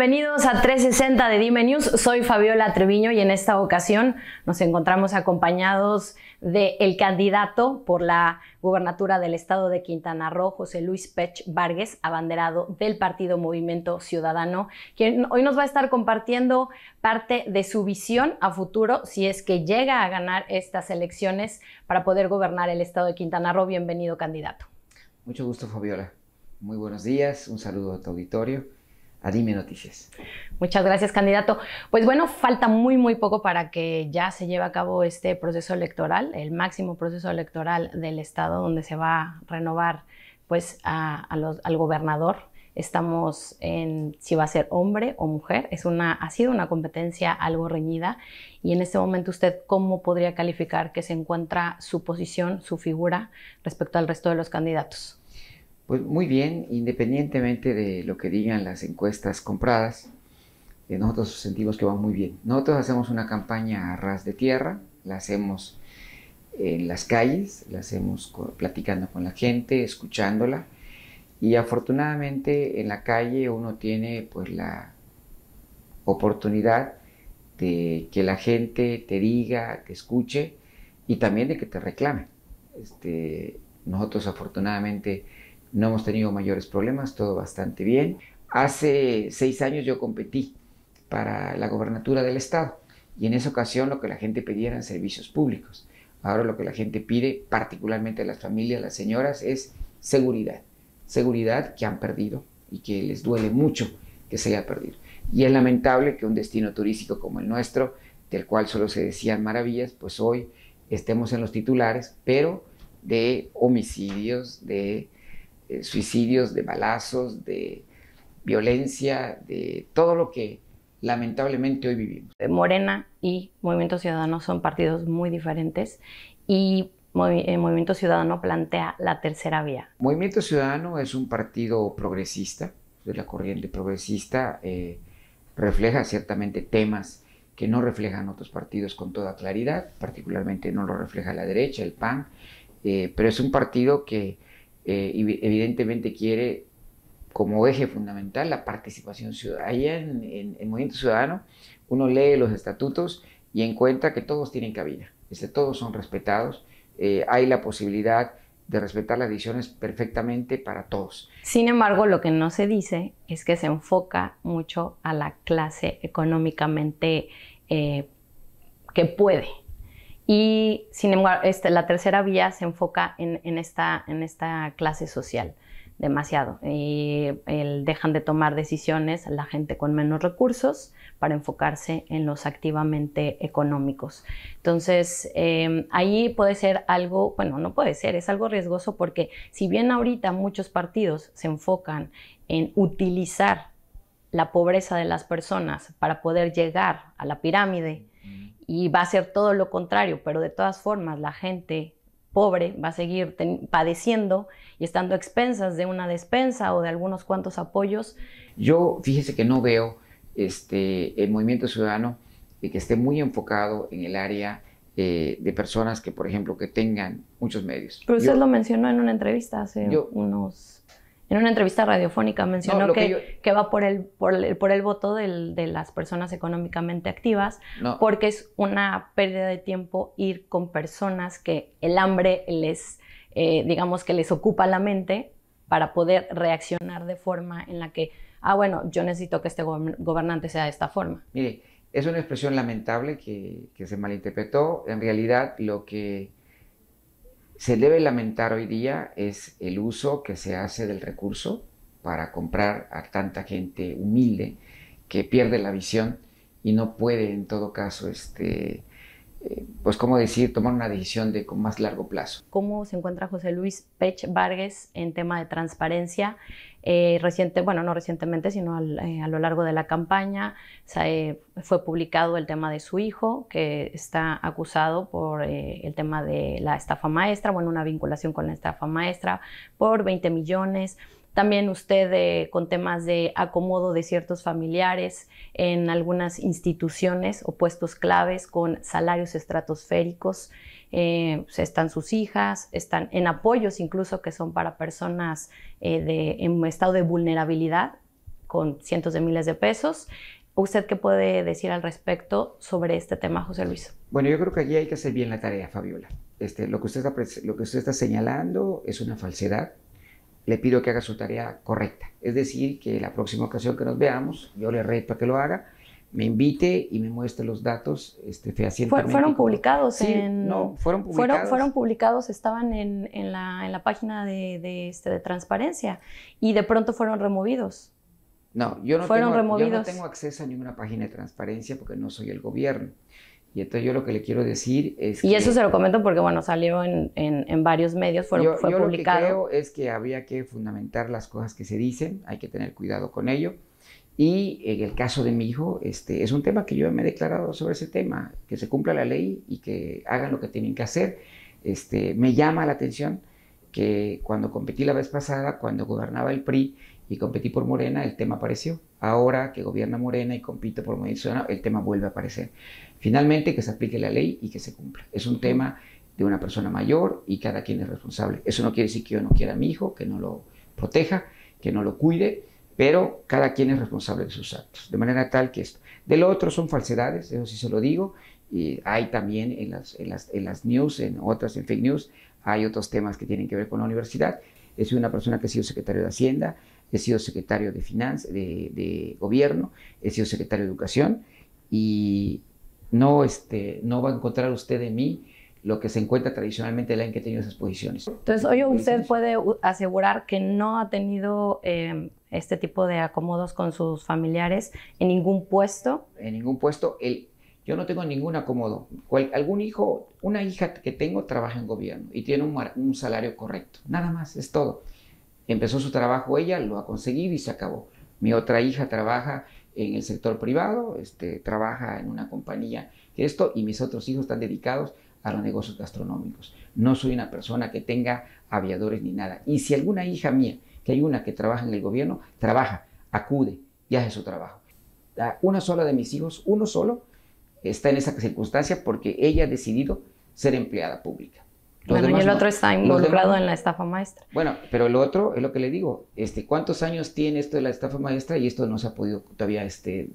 bienvenidos a 360 de Dime News. Soy Fabiola Treviño y en esta ocasión nos encontramos acompañados del el candidato por la gubernatura del estado de Quintana Roo, José Luis Pech Vargas, abanderado del partido Movimiento Ciudadano, quien hoy nos va a estar compartiendo parte de su visión a futuro si es que llega a ganar estas elecciones para poder gobernar el estado de Quintana Roo. Bienvenido, candidato. Mucho gusto, Fabiola. Muy buenos días, un saludo a tu auditorio a Dime Noticias. Muchas gracias, candidato. Pues bueno, falta muy, muy poco para que ya se lleve a cabo este proceso electoral, el máximo proceso electoral del Estado, donde se va a renovar pues al gobernador. Estamos en si va a ser hombre o mujer. Es una, ha sido una competencia algo reñida. Y en este momento, ¿usted cómo podría calificar que se encuentra su posición, su figura respecto al resto de los candidatos? Pues muy bien, independientemente de lo que digan las encuestas compradas, eh, nosotros sentimos que va muy bien. Nosotros hacemos una campaña a ras de tierra, la hacemos en las calles, la hacemos platicando con la gente, escuchándola, y afortunadamente en la calle uno tiene pues la oportunidad de que la gente te diga, te escuche y también de que te reclame. Este, nosotros afortunadamente no hemos tenido mayores problemas, todo bastante bien. Hace seis años yo competí para la gobernatura del estado y en esa ocasión lo que la gente pedía eran servicios públicos. Ahora lo que la gente pide, particularmente las familias, las señoras, es seguridad. Seguridad que han perdido y que les duele mucho que se haya perdido. Y es lamentable que un destino turístico como el nuestro, del cual solo se decían maravillas, pues hoy estemos en los titulares, pero de homicidios, de eh, suicidios, de balazos, de violencia, de todo lo que lamentablemente hoy vivimos. Morena y Movimiento Ciudadano son partidos muy diferentes y eh, Movimiento Ciudadano plantea la tercera vía. Movimiento Ciudadano es un partido progresista, de la corriente progresista, eh, refleja ciertamente temas que no reflejan otros partidos con toda claridad, particularmente no lo refleja la derecha, el PAN, pero es un partido que eh, evidentemente quiere como eje fundamental la participación ciudadana. Allá en, el Movimiento Ciudadano uno lee los estatutos y encuentra que todos tienen cabida, este, todos son respetados, eh, hay la posibilidad de respetar las decisiones perfectamente para todos. Sin embargo, lo que no se dice es que se enfoca mucho a la clase económicamente eh, que puede, y sin embargo, este, la tercera vía se enfoca en, esta, clase social demasiado. Y dejan de tomar decisiones la gente con menos recursos para enfocarse en los activamente económicos. Entonces, em, ahí puede ser algo, bueno, no puede ser, es algo riesgoso porque si bien ahorita muchos partidos se enfocan en utilizar la pobreza de las personas para poder llegar a la pirámide, y va a ser todo lo contrario, pero de todas formas la gente pobre va a seguir padeciendo y estando expensas de una despensa o de algunos cuantos apoyos. Yo fíjese que no veo este, el movimiento ciudadano que esté muy enfocado en el área eh, de personas que, por ejemplo, que tengan muchos medios. Pero usted lo mencionó en una entrevista hace unos en una entrevista radiofónica mencionó que, que, va por el, por el, por el voto del, de las personas económicamente activas, porque es una pérdida de tiempo ir con personas que el hambre les, eh, digamos que les ocupa la mente para poder reaccionar de forma en la que, ah, bueno, yo necesito que este gobernante sea de esta forma. Mire, es una expresión lamentable que, que se malinterpretó. En realidad, lo que se debe lamentar hoy día es el uso que se hace del recurso para comprar a tanta gente humilde que pierde la visión y no puede en todo caso este, eh, pues cómo decir, tomar una decisión de con más largo plazo. ¿Cómo se encuentra José Luis Pech Vargas en tema de transparencia? Eh, reciente, bueno, no recientemente, sino eh, a lo largo de la campaña, fue publicado el tema de su hijo, que está acusado por el tema de la estafa maestra, bueno, una vinculación con la estafa maestra por 20 millones. También usted eh, con temas de acomodo de ciertos familiares en algunas instituciones o puestos claves con salarios estratosféricos. Eh, pues, están sus hijas, están en apoyos incluso que son para personas eh, de, en estado de vulnerabilidad con cientos de miles de pesos. ¿Usted qué puede decir al respecto sobre este tema, José Luis? Bueno, yo creo que allí hay que hacer bien la tarea, Fabiola. Este, lo, que usted está, lo que usted está señalando es una falsedad. Le pido que haga su tarea correcta. Es decir, que la próxima ocasión que nos veamos, yo le reto a que lo haga, me invite y me muestre los datos este, fehacientemente. Fueron publicados en... No, fueron publicados. Fueron, publicados, estaban en, en, la, en la, página de, de, este, de transparencia y de pronto fueron removidos. No, yo no, fueron tengo, removidos. yo no tengo acceso a ninguna página de transparencia porque no soy el gobierno. Y entonces yo lo que le quiero decir es Y eso se lo comento porque, bueno, salió en, en, en varios medios, fue, yo, fue yo publicado. Lo que creo es que habría que fundamentar las cosas que se dicen, hay que tener cuidado con ello. Y en el caso de mi hijo, este, es un tema que yo me he declarado sobre ese tema, que se cumpla la ley y que hagan lo que tienen que hacer. Este, me llama la atención que cuando competí la vez pasada, cuando gobernaba el PRI y competí por Morena, el tema apareció. Ahora que gobierna Morena y compito por Movimiento el tema vuelve a aparecer. Finalmente, que se aplique la ley y que se cumpla. Es un tema de una persona mayor y cada quien es responsable. Eso no quiere decir que yo no quiera a mi hijo, que no lo proteja, que no lo cuide, pero cada quien es responsable de sus actos, de manera tal que esto. De lo otro son falsedades, eso sí se lo digo, y hay también en las, en las, en las news, en otras, en fake news, hay otros temas que tienen que ver con la universidad. He sido una persona que ha sido secretario de Hacienda, he sido secretario de Finanzas, de, de, Gobierno, he sido secretario de Educación, y no, este, no va a encontrar usted en mí lo que se encuentra tradicionalmente en la en que he tenido esas posiciones. Entonces, hoy usted puede asegurar que no ha tenido eh, este tipo de acomodos con sus familiares en ningún puesto. En ningún puesto. El, yo no tengo ningún acomodo. Cual, algún hijo, una hija que tengo trabaja en gobierno y tiene un, un, salario correcto. Nada más, es todo. Empezó su trabajo ella, lo ha conseguido y se acabó. Mi otra hija trabaja en el sector privado, este, trabaja en una compañía que esto y mis otros hijos están dedicados a los negocios gastronómicos. No soy una persona que tenga aviadores ni nada. Y si alguna hija mía, que hay una que trabaja en el gobierno, trabaja, acude y hace su trabajo. Una sola de mis hijos, uno solo, está en esa circunstancia porque ella ha decidido ser empleada pública. Los bueno, y el otro está involucrado en la estafa maestra. Bueno, pero el otro es lo que le digo, este, ¿cuántos años tiene esto de la estafa maestra? Y esto no se ha podido todavía este,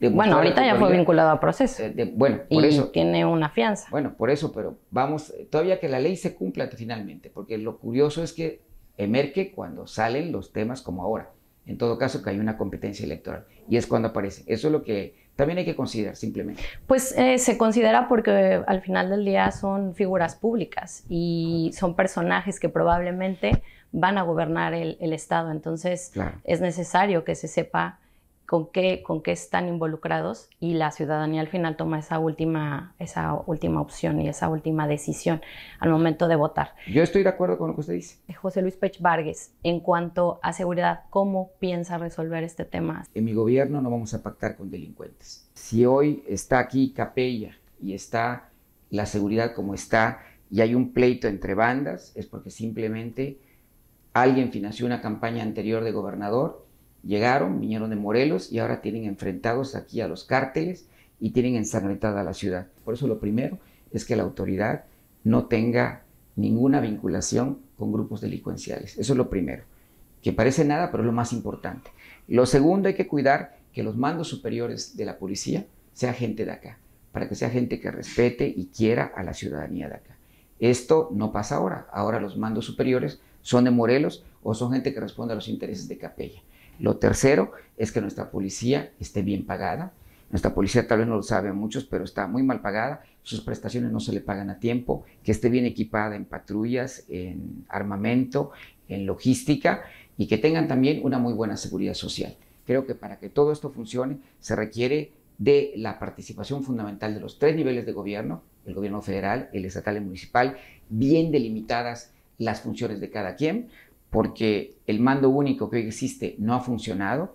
bueno, ahorita ya fue vinculado a proceso. Eh, de, bueno, por y eso. tiene una fianza. Bueno, por eso, pero vamos, todavía que la ley se cumpla finalmente, porque lo curioso es que emerge cuando salen los temas como ahora. En todo caso, que hay una competencia electoral. Y es cuando aparece. Eso es lo que también hay que considerar, simplemente. Pues eh, se considera porque al final del día son figuras públicas y son personajes que probablemente van a gobernar el, el Estado. Entonces, claro. es necesario que se sepa con qué, con qué están involucrados y la ciudadanía al final toma esa última, esa última opción y esa última decisión al momento de votar. Yo estoy de acuerdo con lo que usted dice. José Luis Pech Vargas, en cuanto a seguridad, ¿cómo piensa resolver este tema? En mi gobierno no vamos a pactar con delincuentes. Si hoy está aquí Capella y está la seguridad como está y hay un pleito entre bandas, es porque simplemente alguien financió una campaña anterior de gobernador Llegaron, vinieron de Morelos y ahora tienen enfrentados aquí a los cárteles y tienen ensangrentada la ciudad. Por eso lo primero es que la autoridad no tenga ninguna vinculación con grupos delincuenciales. Eso es lo primero, que parece nada, pero es lo más importante. Lo segundo, hay que cuidar que los mandos superiores de la policía sea gente de acá, para que sea gente que respete y quiera a la ciudadanía de acá. Esto no pasa ahora. Ahora los mandos superiores son de Morelos o son gente que responde a los intereses de Capella. Lo tercero es que nuestra policía esté bien pagada. Nuestra policía tal vez no lo sabe muchos, pero está muy mal pagada. Sus prestaciones no se le pagan a tiempo. Que esté bien equipada en patrullas, en armamento, en logística y que tengan también una muy buena seguridad social. Creo que para que todo esto funcione se requiere de la participación fundamental de los tres niveles de gobierno, el gobierno federal, el estatal y el municipal, bien delimitadas las funciones de cada quien, porque el mando único que existe no ha funcionado.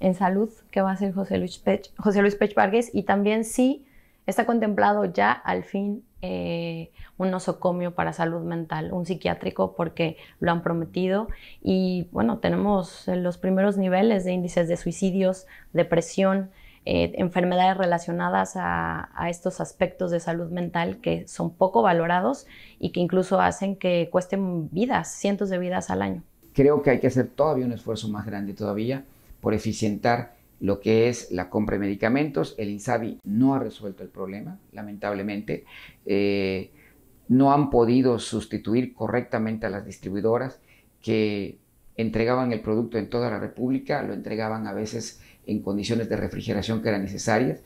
En salud, ¿qué va a hacer José Luis Pech, José Luis Pech Vargas? Y también sí está contemplado ya al fin eh, un nosocomio para salud mental, un psiquiátrico, porque lo han prometido. Y bueno, tenemos los primeros niveles de índices de suicidios, depresión, eh, enfermedades relacionadas a, estos aspectos de salud mental que son poco valorados y que incluso hacen que cuesten vidas, cientos de vidas al año. Creo que hay que hacer todavía un esfuerzo más grande todavía por eficientar lo que es la compra de medicamentos. El INSABI no ha resuelto el problema, lamentablemente. Eh, no han podido sustituir correctamente a las distribuidoras que entregaban el producto en toda la República, lo entregaban a veces en condiciones de refrigeración que eran necesarias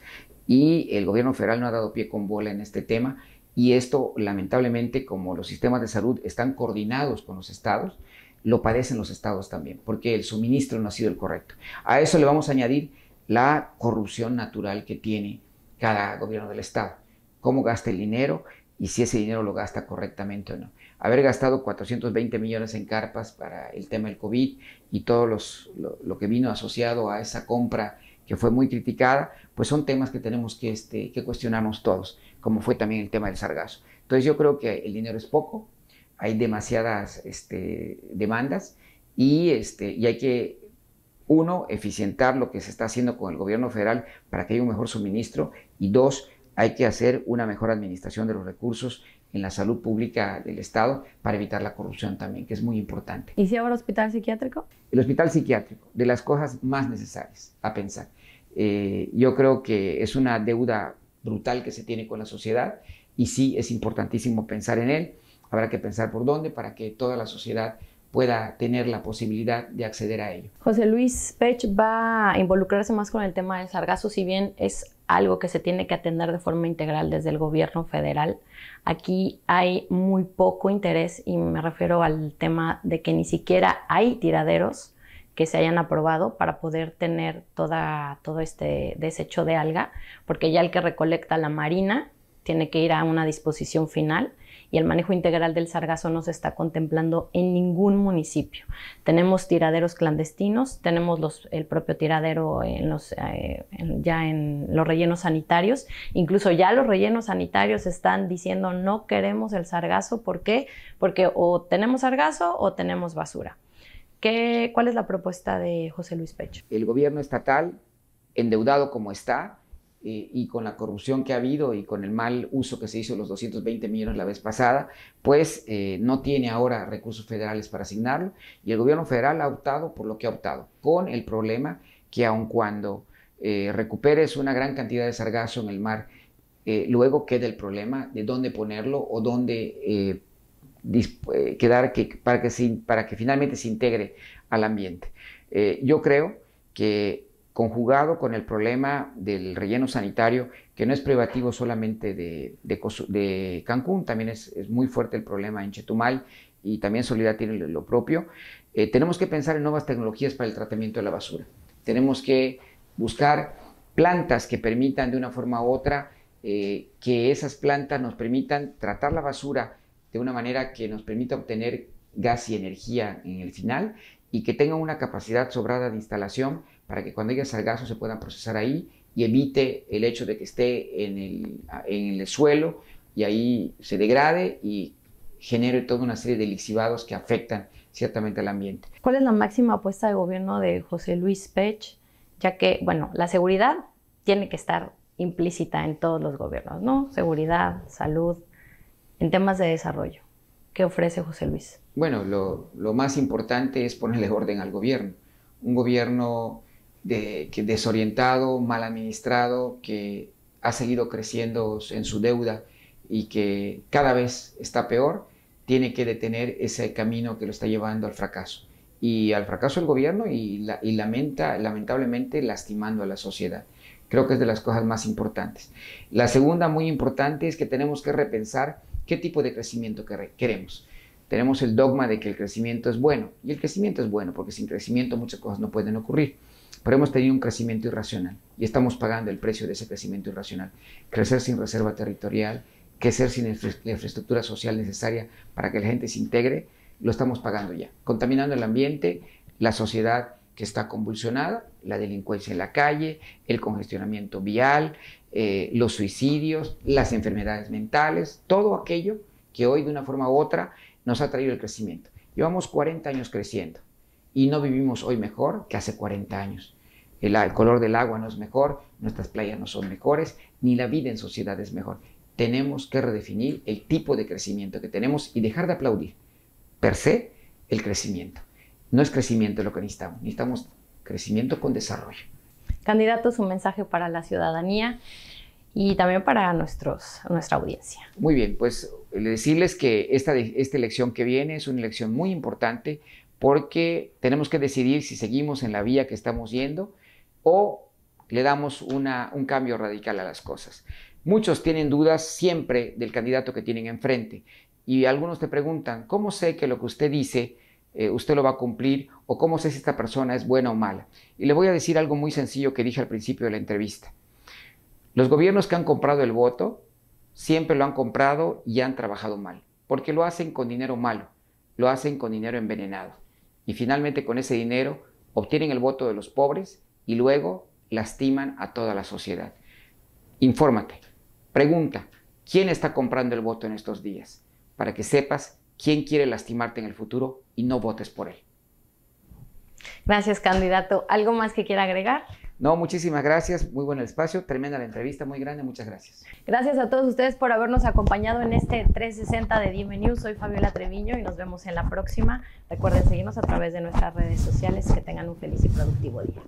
y el gobierno federal no ha dado pie con bola en este tema y esto lamentablemente como los sistemas de salud están coordinados con los estados, lo padecen los estados también, porque el suministro no ha sido el correcto. A eso le vamos a añadir la corrupción natural que tiene cada gobierno del estado, cómo gasta el dinero y si ese dinero lo gasta correctamente o no. Haber gastado 420 millones en carpas para el tema del COVID y todo los, lo, que vino asociado a esa compra que fue muy criticada, pues son temas que tenemos que, este, que cuestionarnos todos, como fue también el tema del sargazo. Entonces yo creo que el dinero es poco, hay demasiadas este, demandas y, este, y hay que, uno, eficientar lo que se está haciendo con el gobierno federal para que haya un mejor suministro y dos, hay que hacer una mejor administración de los recursos en la salud pública del Estado para evitar la corrupción también, que es muy importante. ¿Y si ahora hospital psiquiátrico? El hospital psiquiátrico, de las cosas más necesarias a pensar. Eh, yo creo que es una deuda brutal que se tiene con la sociedad y sí es importantísimo pensar en él Habrá que pensar por dónde para que toda la sociedad pueda tener la posibilidad de acceder a ello. José Luis Pech va a involucrarse más con el tema del sargazo, si bien es algo que se tiene que atender de forma integral desde el gobierno federal. Aquí hay muy poco interés y me refiero al tema de que ni siquiera hay tiraderos que se hayan aprobado para poder tener todo este desecho de alga, porque ya el que recolecta la marina tiene que ir a una disposición final y el manejo integral del sargazo no se está contemplando en ningún municipio. Tenemos tiraderos clandestinos, tenemos el propio tiradero los, eh, ya en los rellenos sanitarios, incluso ya los rellenos sanitarios están diciendo no queremos el sargazo, ¿por qué? Porque o tenemos sargazo o tenemos basura. ¿Qué, ¿Cuál es la propuesta de José Luis Pecho? El gobierno estatal, endeudado como está, eh, y con la corrupción que ha habido y con el mal uso que se hizo de los 220 millones la vez pasada, pues eh, no tiene ahora recursos federales para asignarlo y el gobierno federal ha optado por lo que ha optado, con el problema que aun cuando eh, recuperes una gran cantidad de sargazo en el mar, luego queda el problema de dónde ponerlo o dónde quedar que, para, que para que finalmente se integre al ambiente. yo creo que conjugado con el problema del relleno sanitario, que no es privativo solamente de, Cancún, también es, muy fuerte el problema en Chetumal y también Soledad tiene lo propio, eh, tenemos que pensar en nuevas tecnologías para el tratamiento de la basura. Tenemos que buscar plantas que permitan de una forma u otra eh, que esas plantas nos permitan tratar la basura de una manera que nos permita obtener gas y energía en el final y que tengan una capacidad sobrada de instalación para que cuando llegue sargazo se puedan procesar ahí y evite el hecho de que esté en el, en el suelo y ahí se degrade y genere toda una serie de lixivados que afectan ciertamente al ambiente. ¿Cuál es la máxima apuesta de gobierno de José Luis Pech? Ya que, bueno, la seguridad tiene que estar implícita en todos los gobiernos, ¿no? Seguridad, salud, en temas de desarrollo. ¿Qué ofrece José Luis? Bueno, lo, lo más importante es ponerle orden al gobierno. Un gobierno que desorientado, mal administrado, que ha seguido creciendo en su deuda y que cada vez está peor, tiene que detener ese camino que lo está llevando al fracaso. Y al fracaso del gobierno y, y lamenta, lamentablemente lastimando a la sociedad. Creo que es de las cosas más importantes. La segunda muy importante es que tenemos que repensar qué tipo de crecimiento queremos. Tenemos el dogma de que el crecimiento es bueno. Y el crecimiento es bueno porque sin crecimiento muchas cosas no pueden ocurrir. Pero hemos tenido un crecimiento irracional y estamos pagando el precio de ese crecimiento irracional. Crecer sin reserva territorial, crecer sin la infraestructura social necesaria para que la gente se integre, lo estamos pagando ya. Contaminando el ambiente, la sociedad que está convulsionada, la delincuencia en la calle, el congestionamiento vial, eh, los suicidios, las enfermedades mentales, todo aquello que hoy de una forma u otra nos ha traído el crecimiento. Llevamos 40 años creciendo y no vivimos hoy mejor que hace 40 años. El, color del agua no es mejor, nuestras playas no son mejores, ni la vida en sociedad es mejor. Tenemos que redefinir el tipo de crecimiento que tenemos y dejar de aplaudir per se el crecimiento. No es crecimiento lo que necesitamos, necesitamos crecimiento con desarrollo. Candidato, su mensaje para la ciudadanía y también para nuestros, nuestra audiencia. Muy bien, pues decirles que esta, esta elección que viene es una elección muy importante porque tenemos que decidir si seguimos en la vía que estamos yendo o le damos una, un cambio radical a las cosas. Muchos tienen dudas siempre del candidato que tienen enfrente y algunos te preguntan, ¿cómo sé que lo que usted dice eh, usted lo va a cumplir o cómo sé si esta persona es buena o mala? Y le voy a decir algo muy sencillo que dije al principio de la entrevista. Los gobiernos que han comprado el voto siempre lo han comprado y han trabajado mal, porque lo hacen con dinero malo, lo hacen con dinero envenenado. Y finalmente con ese dinero obtienen el voto de los pobres y luego lastiman a toda la sociedad. Infórmate, pregunta, ¿quién está comprando el voto en estos días? Para que sepas quién quiere lastimarte en el futuro y no votes por él. Gracias, candidato. ¿Algo más que quiera agregar? No, muchísimas gracias. Muy buen espacio. Tremenda la entrevista, muy grande. Muchas gracias. Gracias a todos ustedes por habernos acompañado en este 360 de Dime News. Soy Fabiola Treviño y nos vemos en la próxima. Recuerden seguirnos a través de nuestras redes sociales. Que tengan un feliz y productivo día.